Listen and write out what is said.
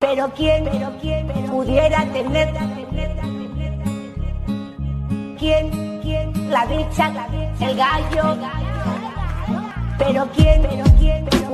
Pero quién, pero quién pudiera tener, quién, quién, la dicha, el gallo. Pero quién, pero quién pudiera